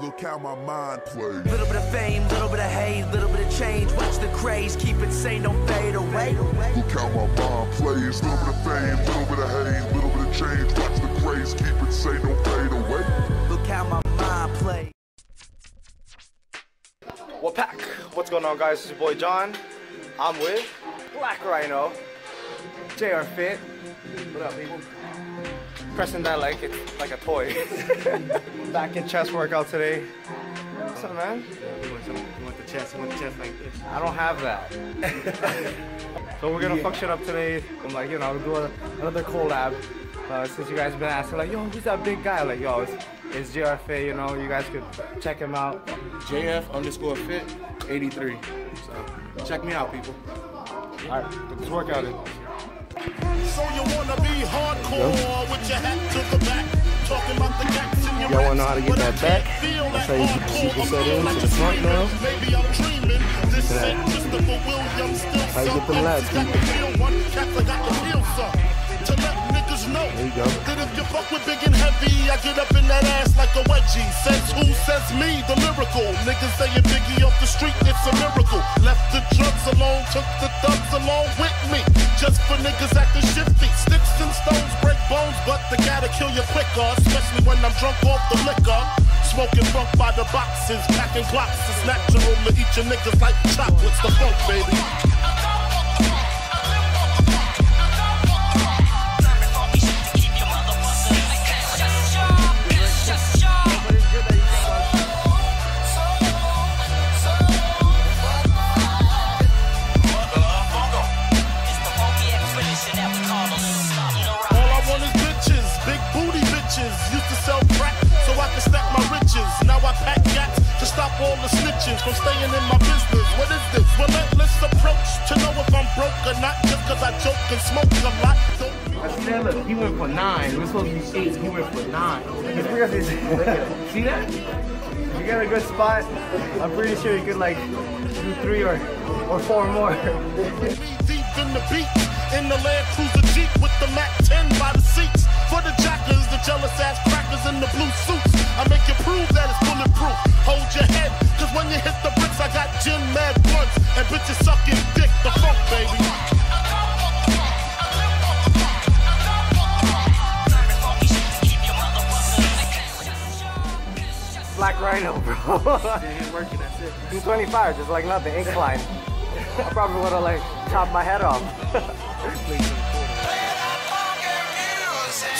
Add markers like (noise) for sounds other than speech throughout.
Look how my mind plays. Little bit of fame, little bit of hate, little bit of change. Watch the craze, keep it sane, don't fade away. Look how my mind plays. Little bit of fame, little bit of hate, little bit of change. Watch the craze, keep it sane, don't fade away. Look how my mind plays. Wapac? What's going on, guys? It's your boy John. I'm with Black Rhino, JR Fit. What up, people? Pressing that like it's like a toy. (laughs) Back in chest workout today. What's up, man? You want, some, you want the chest, you want the chest like this. I don't have that. (laughs) so we're gonna fuck shit up today. I'm like, you know, do a, another collab. Uh, since you guys have been asking, like, yo, who's that big guy? Like, yo, it's, it's JR you know, you guys could check him out. JF underscore fit 83. So check me out, people. Alright, get this workout in. So you wanna be hardcore with your hat to the back. Talking about the gaps in your Y'all wanna know how to get that back? I'll show you hardcore. superset I'm in to the front now. Maybe I'm dreaming. This ain't Christopher Williams still How you get them lads, people? feel one cats I got the feel some. To let niggas know There you go. that if you fuck with big and heavy, I get up in that ass like a wedgie. Says who? Says me, the lyrical. Niggas saying Biggie off the street, it's a miracle. Left the drugs alone, took the thugs along with me. Just for niggas acting shifty. Sticks and stones break bones, but they gotta kill you quicker. Especially when I'm drunk off the liquor. Smoking funk by the boxes, packing blocks. It's natural to eat your niggas like chocolates. The funk, baby. All the snitches from staying in my business. What is this? Relentless approach to know if I'm broke or not. Just cause I joke and smoke a lot. Don't See that? Look, he went for nine. We're supposed to be eight. He went for nine. It's because he's, see that? If you get a good spot, I'm pretty sure you could like do three or or four more. deep in the beat. In the Land Cruiser Jeep with the Mac 10 by the seats. For the jackers, the jealous ass crackers in the blue suits. I make you prove that it's bulletproof. Hold your head, cause when you hit the bricks, I got gin mad blunts and bitches sucking dick. The funk, baby. Black Rhino, bro. (laughs) Ain't working, that's it. 225, just like nothing, incline. (laughs) I probably would have like chopped my head off.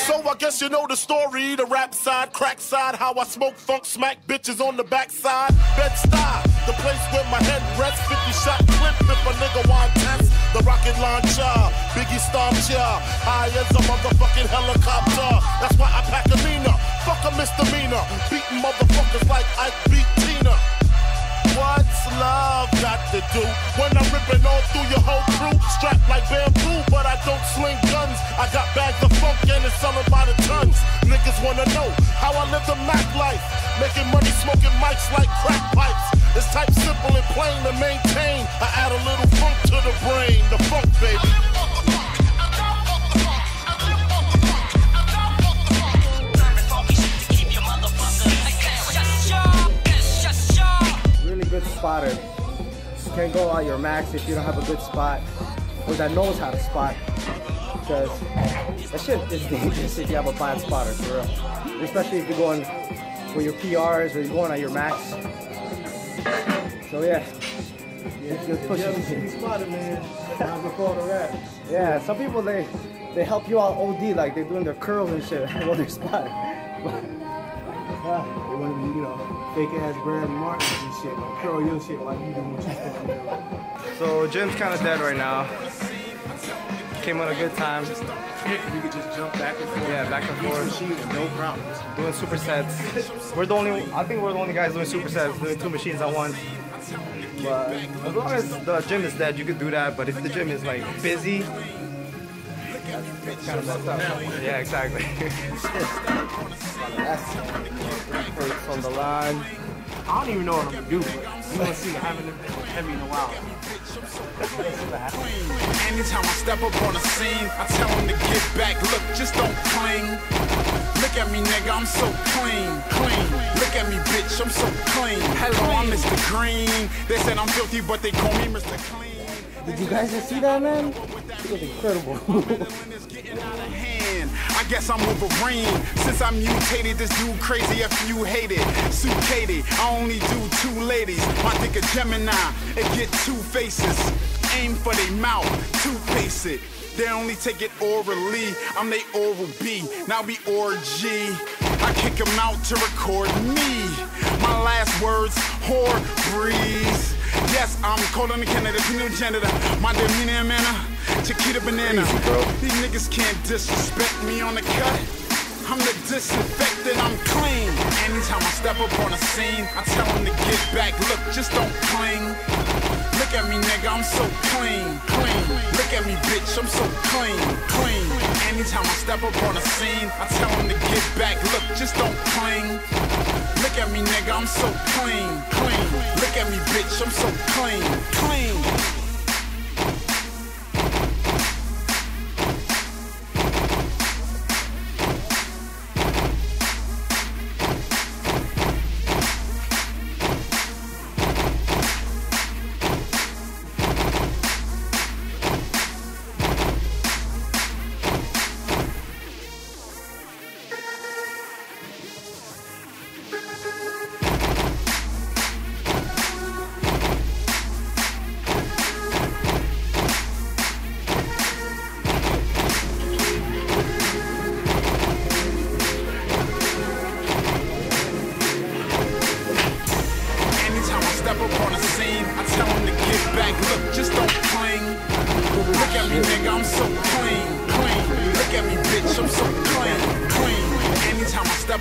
So I guess you know the story, the rap side, crack side, how I smoke funk, smack bitches on the backside. Bed style, the place where my head rests, 50 shot clip if a nigga want test. The rocket launcher, Biggie stomp ya, high as a motherfucking helicopter. That's why I pack a Nina, fuck a misdemeanor, beating motherfuckers like Ike beat love got to do when I'm ripping all through your whole crew? Strapped like bamboo, but I don't sling guns. I got bags of funk and it's selling by the tons. Niggas wanna know how I live the Mac life. Making money, smoking mics like crack pipes. It's type simple and plain to maintain. I add a little funk to the brain, the funk baby. Spotter. You can't go out your max if you don't have a good spot or that knows how to spot. Because that shit is dangerous if you have a bad spotter, for real. Especially if you're going for your PRs or you're going at your max. So yeah. It's just pushing. spotted, man. Not before the rap. Yeah, some people they they help you out OD like they're doing their curls and shit (laughs) while they're spotting. They want to be, you know, fake ass Brad Martin shit. Like, curl your shit while you doing what you supposed to do. So gym's kind of dead right now. Came on a good time. You could just jump back and forth. Yeah, back and forth. machine with no problems. doing supersets. We're the only, I think we're the only guys doing supersets, doing two machines at once. But as long as the gym is dead, you could do that. But if the gym is like busy, that's kind of messed up. Yeah, exactly. (laughs) That's on the line. I don't even know what I'm gonna do. But you gonna see. I haven't been heavy in a while. Anytime I step up on the scene, I tell them to get back. Look, just don't cling. Look at me, nigga, I'm so clean, clean. Look at me, bitch, I'm so clean. Hello, I'm Mr. Green. They said I'm filthy, but they call me Mr. Clean. Did you guys just see that, man? It was incredible. I guess I'm Wolverine. Since I mutated, this dude crazy if you hate it. Sue Katie, I only do two ladies. My dick a Gemini, it get two faces. Aim for they mouth, toothpaste it. They only take it orally. I'm they oral B, now we orgy. I kick 'em out to record me. My last words, whore breeze. Yes, I'm colder than Canada, new janitor. My demeanor manner, uh, Chiquita banana. Easy, bro. These niggas can't disrespect me on the cut. I'm the disinfectant, I'm clean. Anytime I step up on a scene, I tell them to get back. Look, just don't cling. Look at me, nigga, I'm so clean, clean. Look at me, bitch, I'm so clean, clean. Anytime I step up on a scene, I tell them to get back. Look, just don't cling. Look at me, nigga, I'm so clean, clean. Look at me, bitch, I'm so clean, clean.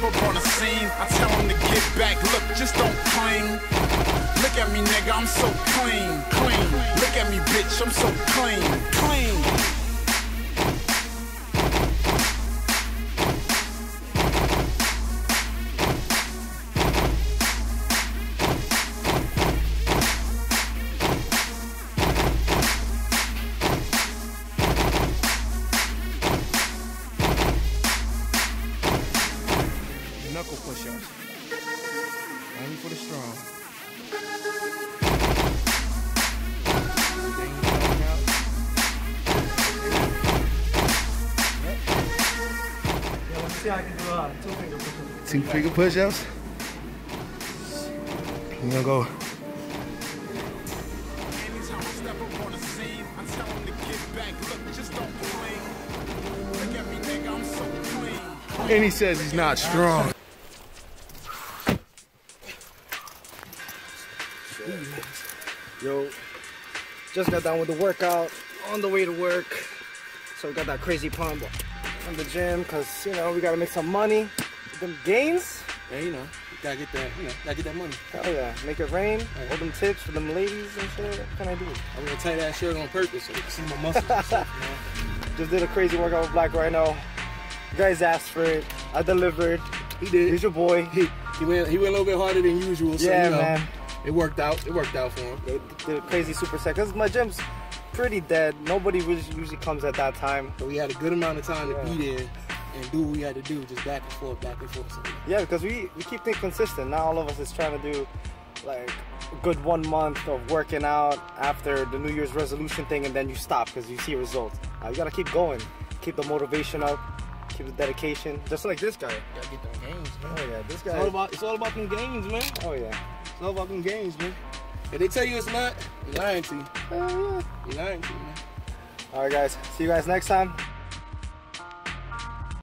Up on a scene, I tell them to get back. Look, just don't cling. Look at me, nigga, I'm so clean, clean. Look at me, bitch, I'm so clean, clean. Knuckle push-ups. Only for the strong. Yeah, I can do uh, two finger push-ups. Two finger push-ups. You gonna go? and he says he's not a Yo, just got done with the workout, on the way to work. So we got that crazy pump in the gym because, you know, we got to make some money. Them gains, Yeah, you know, you gotta get that, you know, gotta get that money. hell yeah, make it rain. All them tips for them ladies and shit. What can I do? I'm gonna tie that shirt on purpose so you can see my muscles and stuff. (laughs) Just did a crazy workout with Black Rhino. You guys asked for it. I delivered. He did. He's your boy. He, he went he went a little bit harder than usual, so Yeah, you know, man. It worked out. It worked out for him. They did a crazy super set. Because my gym's pretty dead. Nobody really usually comes at that time. So we had a good amount of time Yeah. to be there and do what we had to do, just back and forth, back and forth. So, Yeah, because we, we keep things consistent. Not all of us is trying to do like a good one month of working out after the New Year's resolution thing and then you stop because you see results. Uh, you gotta keep going. Keep the motivation up. Keep the dedication. Just like this guy. gotta get them gains, man. Oh yeah, this guy. It's all guy. about it's all about them gains, man. Oh yeah. It's fucking gains, man. If they tell you it's not, you're lying to you. Yeah. You're lying to you, man. All right, guys. See you guys next time.